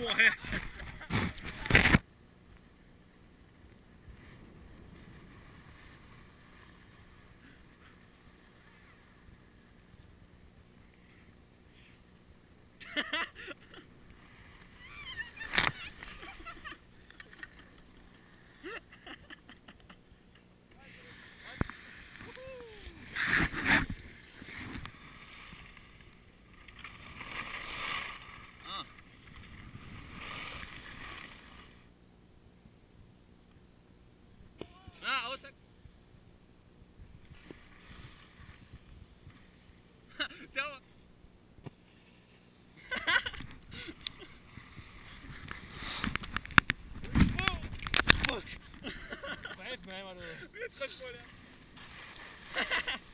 वो है। Metro Koля.